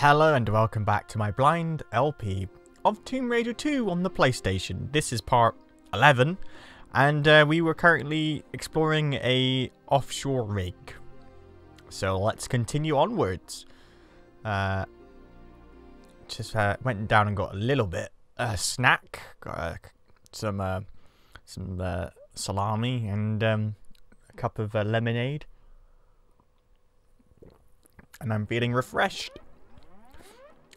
Hello and welcome back to my blind LP of Tomb Raider 2 on the PlayStation. This is part 11 and uh, we were currently exploring a offshore rig. So let's continue onwards. Uh, just uh, went down and got a little bit A snack, got uh, some uh, some uh, salami and um, a cup of uh, lemonade. And I'm feeling refreshed.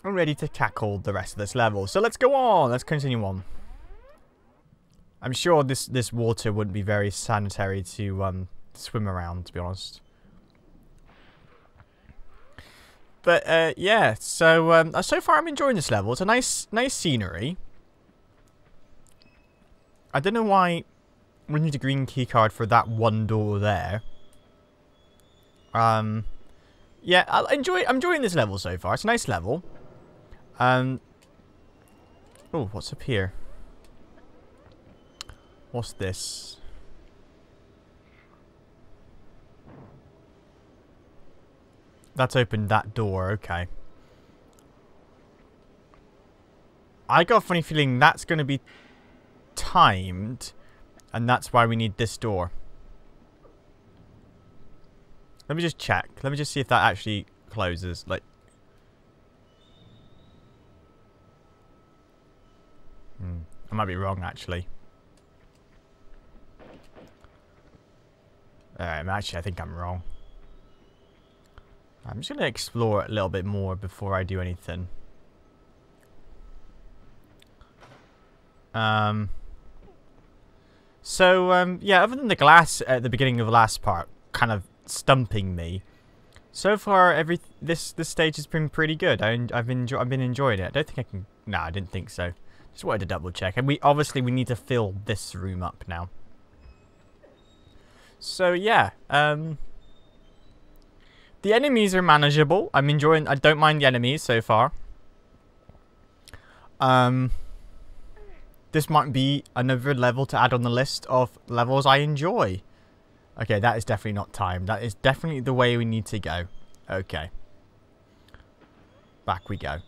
I'm ready to tackle the rest of this level. So let's go on. Let's continue on. I'm sure this, this water wouldn't be very sanitary to um, swim around, to be honest. But uh, yeah, so um, so far I'm enjoying this level. It's a nice, nice scenery. I don't know why we need a green keycard for that one door there. Um, yeah, I enjoy. I'm enjoying this level so far. It's a nice level. Um. Oh, what's up here? What's this? That's opened that door, okay. I got a funny feeling that's going to be timed, and that's why we need this door. Let me just check. Let me just see if that actually closes. Like, hmm. I might be wrong, actually. Um, actually, I think I'm wrong. I'm just going to explore it a little bit more before I do anything. Um, so, um, yeah, other than the glass at the beginning of the last part kind of stumping me, so far every this this stage has been pretty good. I, I've been I've been enjoying it. I don't think I can. No, I didn't think so. Just wanted to double check. And we obviously we need to fill this room up now. So yeah, um, the enemies are manageable. I'm enjoying. I don't mind the enemies so far. Um, this might be another level to add on the list of levels I enjoy. Okay, that is definitely not time. That is definitely the way we need to go. Okay. Back we go.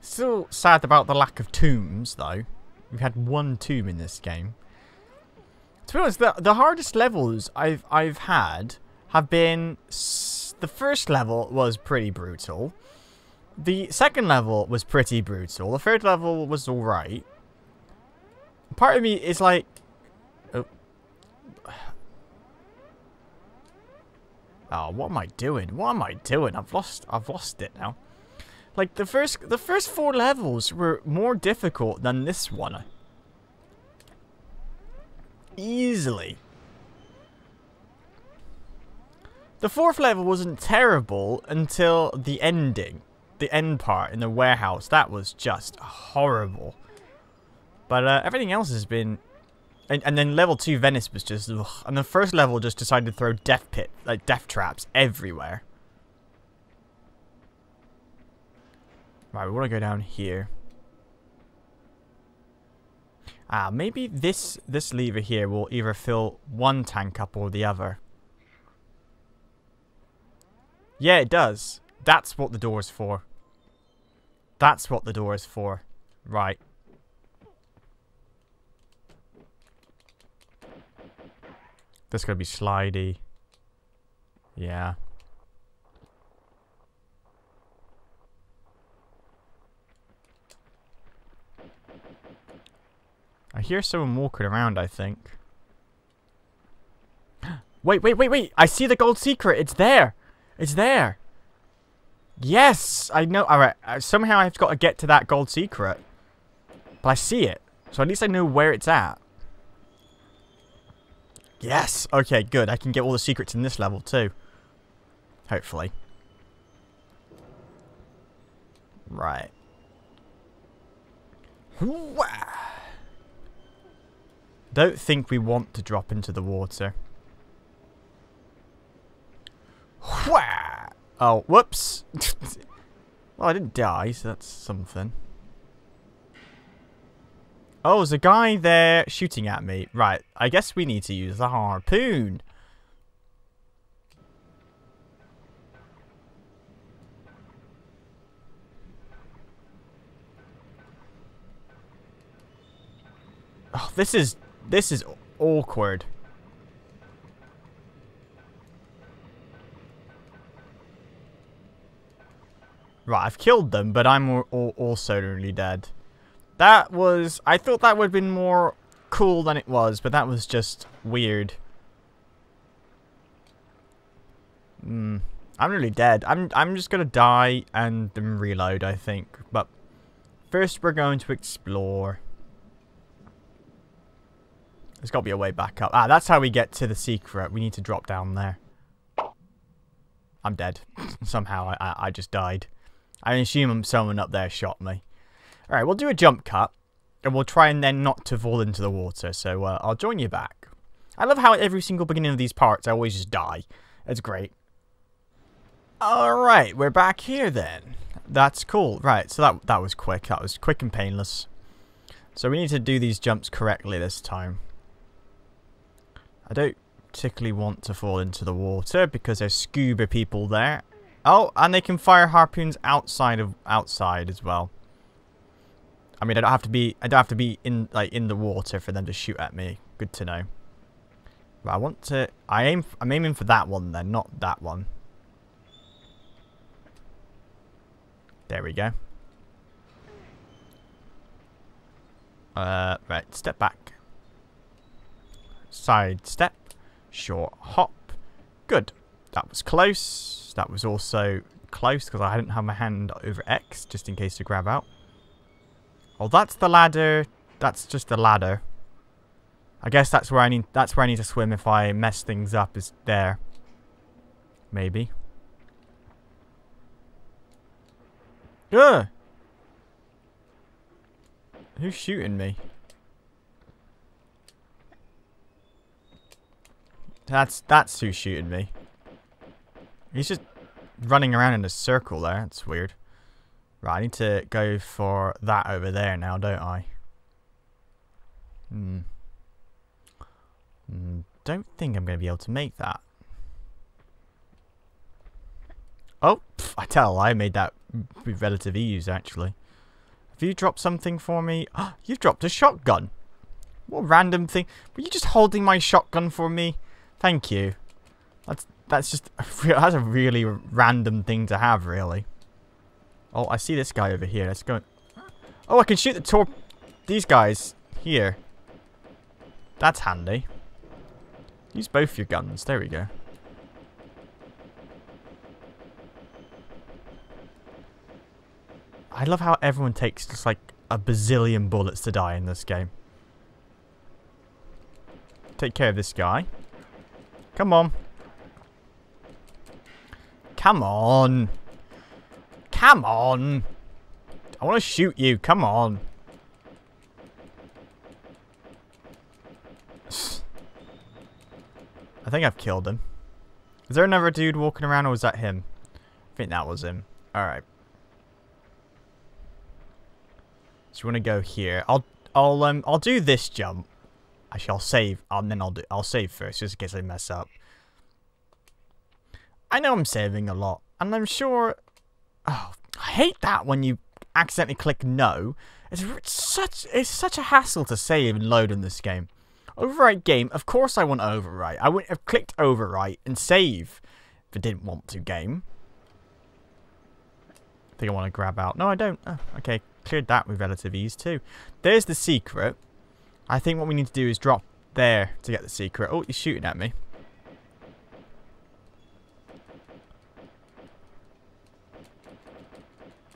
Still sad about the lack of tombs, though. We've had one tomb in this game. To be honest, the, the hardest levels I've, I've had have been... the first level was pretty brutal. The second level was pretty brutal. The third level was alright. Part of me is like, Oh, oh what am I doing? What am I doing? I've lost I've lost it now. Like the first the first four levels were more difficult than this one. Easily. The fourth level wasn't terrible until the ending. The end part in the warehouse. That was just horrible. But uh, everything else has been and, and then level 2 Venice was just... Ugh. And the first level just decided to throw death pit, like death traps everywhere. Right, we want to go down here. Ah, maybe this this lever here will either fill one tank up or the other. Yeah, it does. That's what the door is for. That's what the door is for. Right. This gonna be slidey. Yeah. I hear someone walking around, I think. wait, wait, wait, wait! I see the gold secret! It's there! It's there! Yes! I know. Alright, uh, somehow I've got to get to that gold secret. But I see it. So at least I know where it's at. Yes! Okay, good. I can get all the secrets in this level too. Hopefully. Right. Don't think we want to drop into the water. Oh, whoops. well, I didn't die, so that's something. Oh, there's a guy there shooting at me. Right, I guess we need to use the harpoon. Oh, this is this is awkward. Right, I've killed them, but I'm also nearly dead. That was... I thought that would have been more cool than it was, but that was just weird. Hmm. I'm really dead. I'm I'm just gonna die and then reload, I think. But first we're going to explore. There's got to be a way back up. Ah, that's how we get to the secret. We need to drop down there. I'm dead. Somehow I, I, just died. I assume someone up there shot me. Alright, we'll do a jump cut. And we'll try and then not to fall into the water. So uh, I'll join you back. I love how at every single beginning of these parts I always just die. It's great. Alright, we're back here then. That's cool. Right, so that, that was quick. That was quick and painless. So we need to do these jumps correctly this time. I don't particularly want to fall into the water because there's scuba people there. Oh, and they can fire harpoons outside of outside as well. I mean, I don't have to be I don't have to be in like in the water for them to shoot at me. Good to know. But I want to I aim I'm aiming for that one then, not that one. There we go. Uh, right, step back. Side step. Short hop. Good. That was close. That was also close because I didn't have my hand over X just in case to grab out. Oh, that's the ladder. That's just the ladder. I guess that's where I need that's where I need to swim if I mess things up is there. Maybe. Ugh! Who's shooting me? That's that's who's shooting me. He's just running around in a circle there. That's weird. Right, I need to go for that over there now, don't I? Hmm. hmm don't think I'm going to be able to make that. Oh, pff, I tell I made that with relative ease, actually. Have you dropped something for me? Oh, you've dropped a shotgun. What random thing? Were you just holding my shotgun for me? Thank you. That's that's just that's a really random thing to have, really. Oh, I see this guy over here. Let's go. Oh, I can shoot the tor... These guys here. That's handy. Use both your guns. There we go. I love how everyone takes just like a bazillion bullets to die in this game. Take care of this guy. Come on. Come on. Come on. I want to shoot you. Come on. I think I've killed him. Is there another dude walking around or was that him? I think that was him. Alright. So you want to go here. I'll I'll um I'll do this jump. Actually, I'll save, and then I'll do I'll save first, just in case I mess up. I know I'm saving a lot, and I'm sure. Oh, I hate that when you accidentally click no. It's such it's such a hassle to save and load in this game. Overwrite game. Of course, I want to overwrite. I wouldn't have clicked overwrite and save if I didn't want to. Game. I think I want to grab out. No, I don't. Oh, okay, cleared that with relative ease too. There's the secret. I think what we need to do is drop there to get the secret. Oh, he's shooting at me.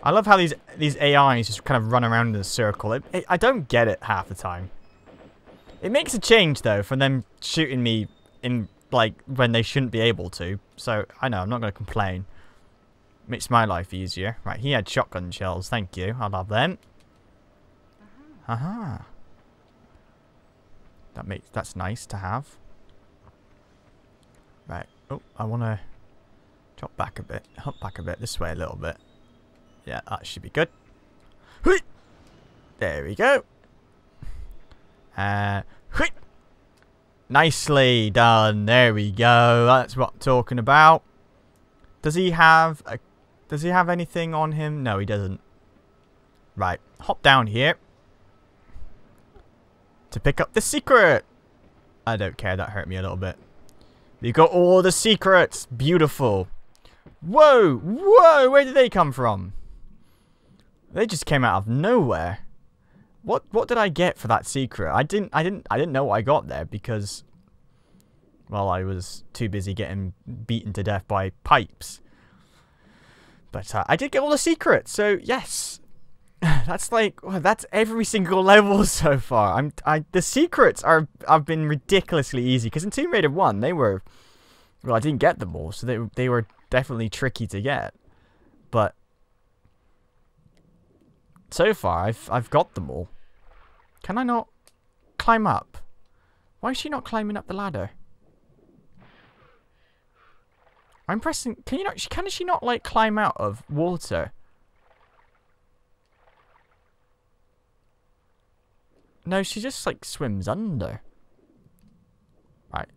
I love how these these AIs just kind of run around in a circle. It, it, I don't get it half the time. It makes a change though from them shooting me in like when they shouldn't be able to. So I know I'm not going to complain. Makes my life easier. Right, he had shotgun shells. Thank you. I love them. Aha. Uh -huh. That makes that's nice to have. Right. Oh, I want to drop back a bit. Hop back a bit. This way a little bit. Yeah, that should be good. There we go. Uh, nicely done. There we go. That's what I'm talking about. Does he have a? Does he have anything on him? No, he doesn't. Right, hop down here. To pick up the secret. I don't care, that hurt me a little bit. We got all the secrets. Beautiful. Whoa, whoa, where did they come from? They just came out of nowhere. What what did I get for that secret? I didn't I didn't I didn't know what I got there because well, I was too busy getting beaten to death by pipes. But uh, I did get all the secrets, so yes. That's like well, that's every single level so far. I'm I the secrets are have been ridiculously easy because in Tomb Raider 1 they were well, I didn't get them all, so they they were definitely tricky to get. But so far I've I've got them all. Can I not climb up? Why is she not climbing up the ladder? I'm pressing. Can you not? Can she not like climb out of water? No, she just like swims under. Right.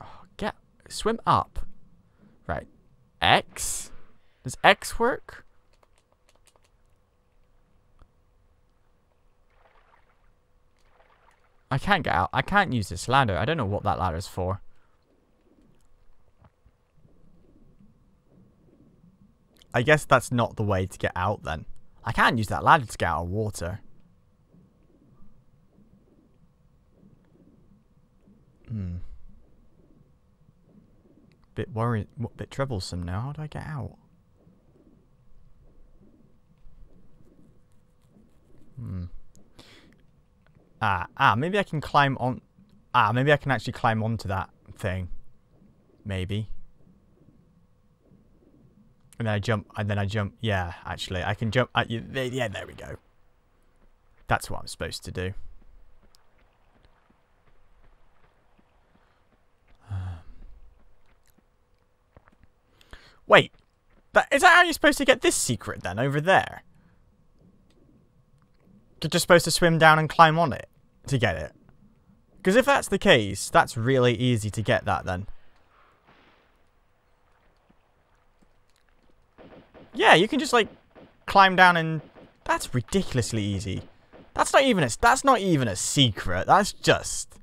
Oh, get swim up. Right. X. Does X work? I can't get out. I can't use this ladder. I don't know what that ladder's for. I guess that's not the way to get out then. I can't use that ladder to get out of water. Hmm. Bit worried, bit troublesome now. How do I get out? Hmm. Ah, ah, maybe I can climb on... Ah, maybe I can actually climb onto that thing. Maybe. And then I jump, and then I jump. Yeah, actually, I can jump. At you, yeah, there we go. That's what I'm supposed to do. Wait, that, is that how you're supposed to get this secret then, over there? You're just supposed to swim down and climb on it to get it. Because if that's the case, that's really easy to get that then. Yeah, you can just like climb down and that's ridiculously easy. That's not even a that's not even a secret. That's just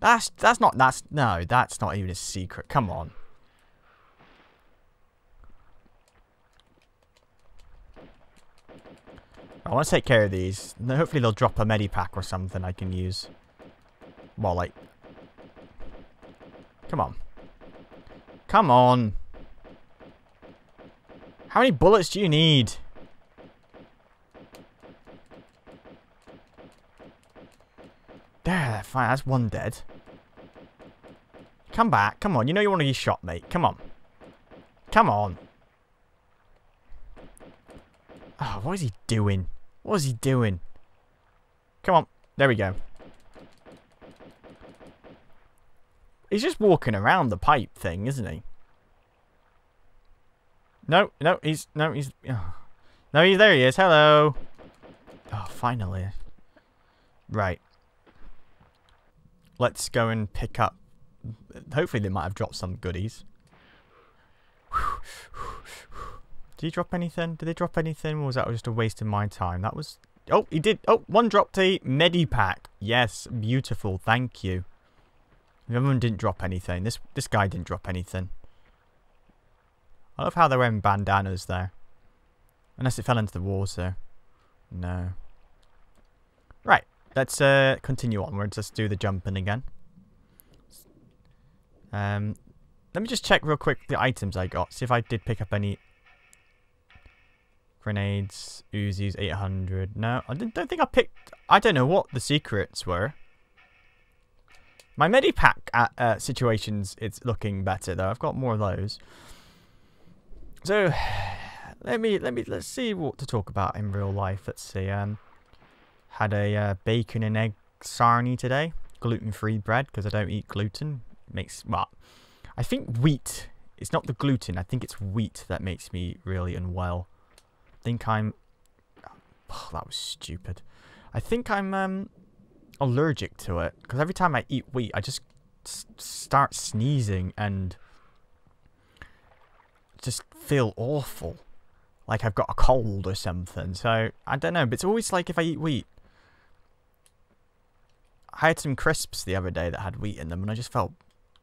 that's that's not that's no, that's not even a secret. Come on. I want to take care of these. Hopefully they'll drop a medipack or something I can use. Well, like... Come on. Come on. How many bullets do you need? There, fine. That's one dead. Come back. Come on. You know you want to get shot, mate. Come on. Come on. Oh, what is he doing? What is he doing? Come on. There we go. He's just walking around the pipe thing, isn't he? No, no, he's... No, he's... Oh. No, he's... There he is. Hello. Oh, finally. Right. Let's go and pick up... Hopefully they might have dropped some goodies. Did he drop anything? Did they drop anything? Or was that just a waste of my time? That was... Oh, he did. Oh, one dropped a Medipack. Yes, beautiful. Thank you. The other one didn't drop anything. This this guy didn't drop anything. I love how they're wearing bandanas there. Unless it fell into the water. No. Right. Let's uh, continue onwards. Let's do the jumping again. Um, let me just check real quick the items I got. See if I did pick up any Grenades, Uzis, 800. No, I don't think I picked... I don't know what the secrets were. My Medipack at, uh, situations, it's looking better though. I've got more of those. So, let me, let me, let's see what to talk about in real life. Let's see. Um, had a uh, bacon and egg sarnie today. Gluten-free bread, because I don't eat gluten. Makes, well, I think wheat, it's not the gluten. I think it's wheat that makes me really unwell think I'm... Oh, that was stupid. I think I'm um, allergic to it. Because every time I eat wheat, I just start sneezing and just feel awful. Like I've got a cold or something. So, I don't know. But it's always like if I eat wheat. I had some crisps the other day that had wheat in them, and I just felt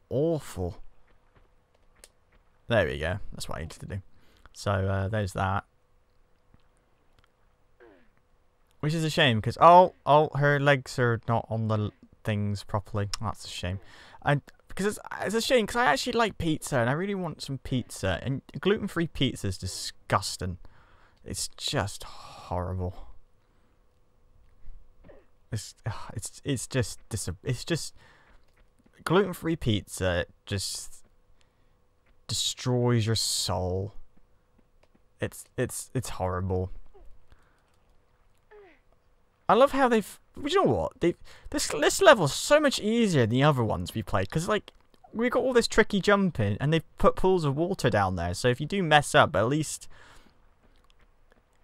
awful. There we go. That's what I needed to do. So uh, there's that. Which is a shame because oh oh her legs are not on the things properly. That's a shame. And because it's it's a shame because I actually like pizza and I really want some pizza and gluten free pizza is disgusting. It's just horrible. It's it's it's just it's just gluten free pizza just destroys your soul. It's it's it's horrible. I love how they've. You know what? They this this level's so much easier than the other ones we played because like we got all this tricky jumping and they've put pools of water down there. So if you do mess up, at least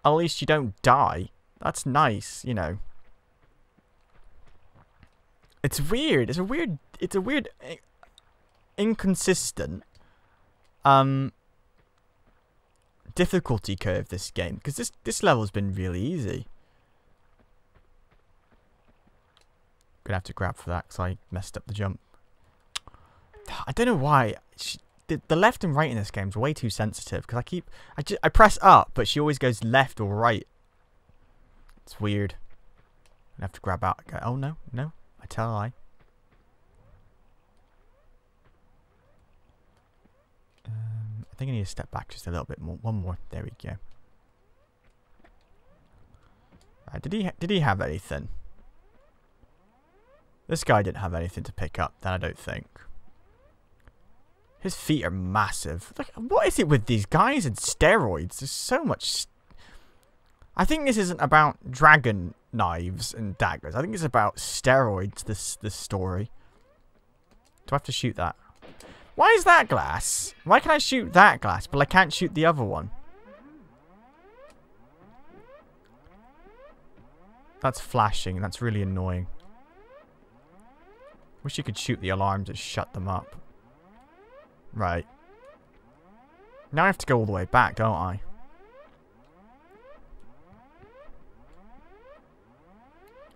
at least you don't die. That's nice, you know. It's weird. It's a weird. It's a weird, inconsistent, um, difficulty curve. This game because this this level's been really easy. Gonna have to grab for that because I messed up the jump. I don't know why. She, the, the left and right in this game is way too sensitive because I keep I just I press up, but she always goes left or right. It's weird. I have to grab out. Go, Oh no, no! I tell a lie. Um, I think I need to step back just a little bit more. One more. There we go. Did he did he have anything? This guy didn't have anything to pick up, then I don't think. His feet are massive. Like, what is it with these guys and steroids? There's so much... I think this isn't about dragon knives and daggers. I think it's about steroids, this, this story. Do I have to shoot that? Why is that glass? Why can I shoot that glass, but I can't shoot the other one? That's flashing. That's really annoying. Wish you could shoot the alarms and shut them up. Right. Now I have to go all the way back, don't I?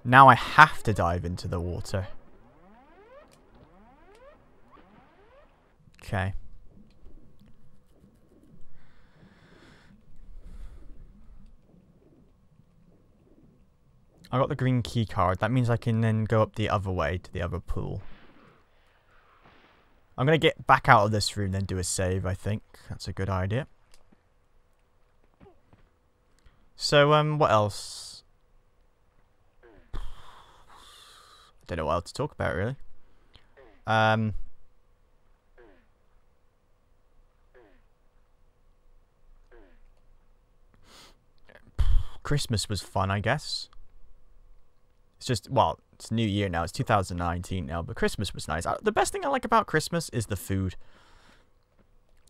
Now I have to dive into the water. Okay. I got the green key card. That means I can then go up the other way to the other pool. I'm going to get back out of this room then do a save, I think. That's a good idea. So, um, what else? I don't know what else to talk about, really. Um... Christmas was fun, I guess. It's just, well, it's New Year now. It's 2019 now, but Christmas was nice. The best thing I like about Christmas is the food.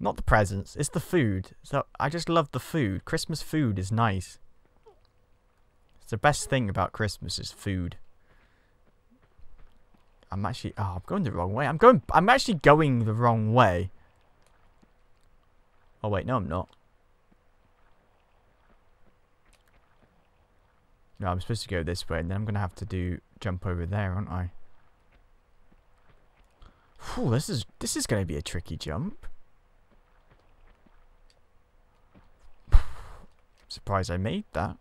Not the presents, it's the food. So I just love the food. Christmas food is nice. It's the best thing about Christmas is food. I'm actually, oh, I'm going the wrong way. I'm going, I'm actually going the wrong way. Oh wait, no I'm not. No, I'm supposed to go this way, and then I'm going to have to do jump over there, aren't I? Whew, this is this is going to be a tricky jump. Surprised I made that.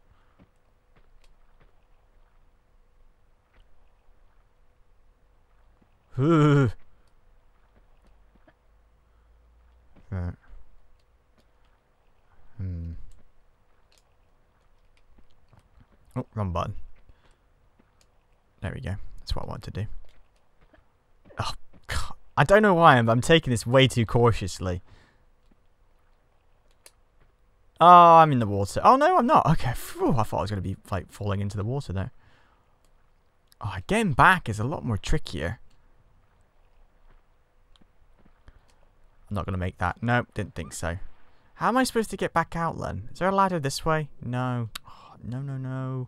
right. Hmm. Oh, button. There we go. That's what I wanted to do. Oh, God. I don't know why I'm, I'm taking this way too cautiously. Oh, I'm in the water. Oh, no, I'm not. Okay. Whew, I thought I was going to be like falling into the water there. Oh, getting back is a lot more trickier. I'm not going to make that. Nope, didn't think so. How am I supposed to get back out then? Is there a ladder this way? No. Oh, no, no, no.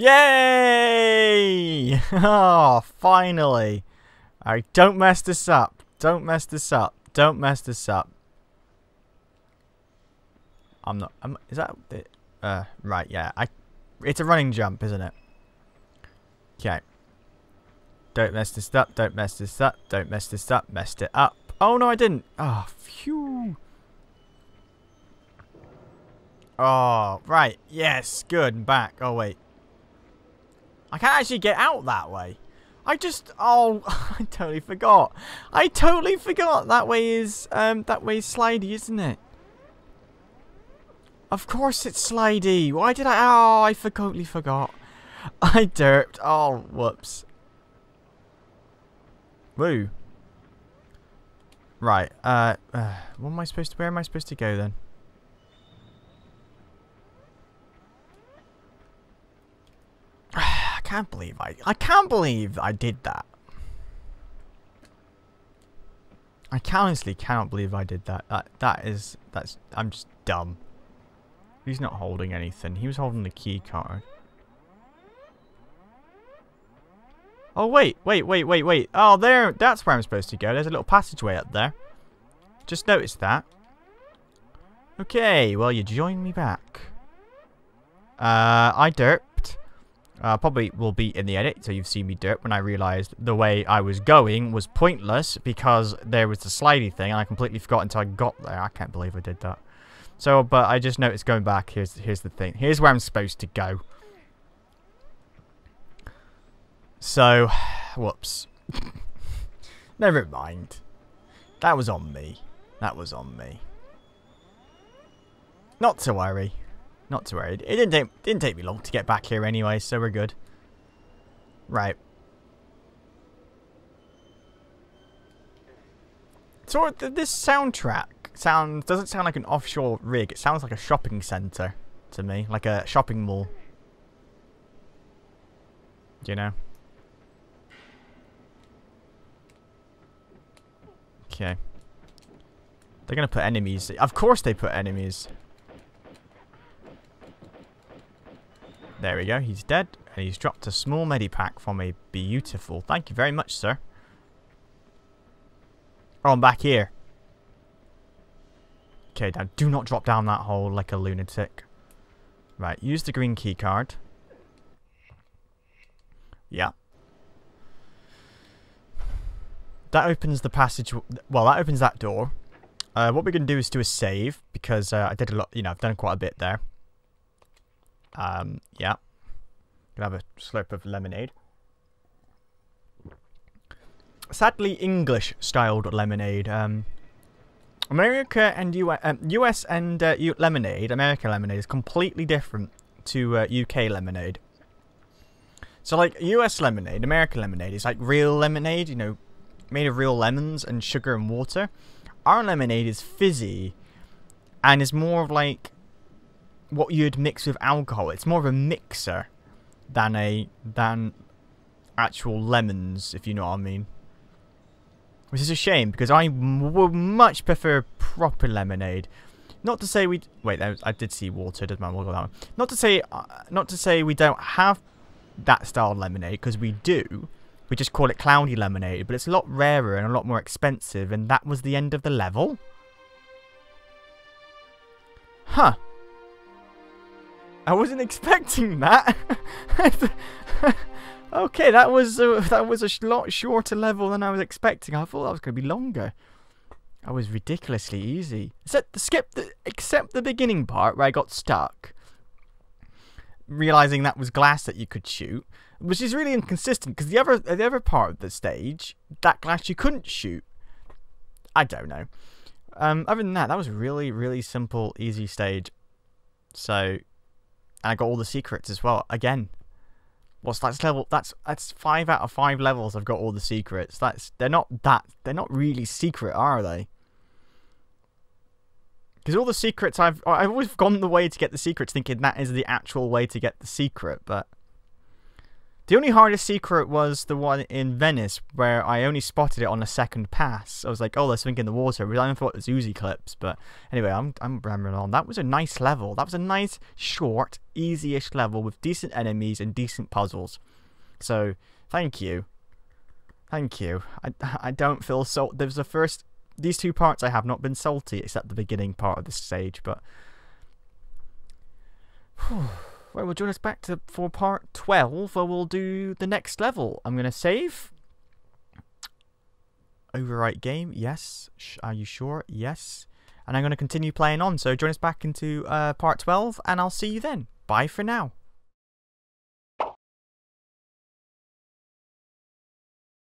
Yay! Oh, finally. Alright, don't mess this up. Don't mess this up. Don't mess this up. I'm not... I'm, is that... Uh, right, yeah. I It's a running jump, isn't it? Okay. Don't mess this up. Don't mess this up. Don't mess this up. Messed it up. Oh, no, I didn't. Oh, phew. Oh, right. Yes, good. Back. Oh, wait. I can't actually get out that way. I just... Oh, I totally forgot. I totally forgot. That way is... Um, that way is slidey, isn't it? Of course it's slidey. Why did I... Oh, I totally forgot. I derped. Oh, whoops. Woo. Right. Uh, uh, what am I supposed to... Where am I supposed to go then? I can't believe I... I can't believe I did that. I honestly cannot believe I did that. That that is that's I'm just dumb. He's not holding anything. He was holding the key card. Oh wait, wait, wait, wait, wait. Oh there that's where I'm supposed to go. There's a little passageway up there. Just noticed that. Okay, well you join me back. Uh I derp. Uh, probably will be in the edit, so you've seen me do it when I realised the way I was going was pointless because there was the slidey thing and I completely forgot until I got there. I can't believe I did that. So, but I just noticed going back, here's, here's the thing. Here's where I'm supposed to go. So, whoops. Never mind. That was on me. That was on me. Not to worry. Not to worry. It didn't take, didn't take me long to get back here anyway, so we're good. Right. So this soundtrack sounds doesn't sound like an offshore rig. It sounds like a shopping centre to me, like a shopping mall. You know? Okay. They're gonna put enemies. Of course they put enemies. There we go, he's dead. And he's dropped a small medipack from a Beautiful. Thank you very much, sir. Oh, I'm back here. Okay, now do not drop down that hole like a lunatic. Right, use the green key card. Yeah. That opens the passage... Well, that opens that door. Uh, what we're going to do is do a save, because uh, I did a lot... You know, I've done quite a bit there. Um, yeah. Gonna have a slurp of lemonade. Sadly, English-styled lemonade. Um, America and US, um, US and uh, U lemonade, America lemonade, is completely different to uh, UK lemonade. So, like, US lemonade, American lemonade is like real lemonade, you know, made of real lemons and sugar and water. Our lemonade is fizzy and is more of like what you'd mix with alcohol. It's more of a mixer than a than actual lemons, if you know what I mean. Which is a shame because I would much prefer proper lemonade. Not to say we wait. I did see water. Doesn't matter. We'll that one. Not to say, uh, not to say we don't have that style lemonade because we do. We just call it cloudy lemonade, but it's a lot rarer and a lot more expensive. And that was the end of the level. Huh. I wasn't expecting that. okay, that was a, that was a lot shorter level than I was expecting. I thought that was going to be longer. That was ridiculously easy. Except the skip, the, except the beginning part where I got stuck. Realizing that was glass that you could shoot, which is really inconsistent because the other the other part of the stage, that glass you couldn't shoot. I don't know. Um, other than that, that was really really simple, easy stage. So and I got all the secrets as well. Again, what's that's level? That's that's five out of five levels. I've got all the secrets. That's they're not that they're not really secret, are they? Because all the secrets I've I've always gone the way to get the secrets, thinking that is the actual way to get the secret, but the only hardest secret was the one in Venice, where I only spotted it on a second pass. I was like, oh, there's something in the water. I thought it was Uzi clips. But anyway, I'm, I'm rambling on. That was a nice level. That was a nice, short, easy-ish level with decent enemies and decent puzzles. So, thank you. Thank you. I, I don't feel so... There's the first... These two parts I have not been salty, except the beginning part of this stage, but... Whew. Right, we'll join us back to for part 12 where we'll do the next level. I'm going to save. Overwrite game, yes. Sh are you sure? Yes. And I'm going to continue playing on. So join us back into uh, part 12 and I'll see you then. Bye for now.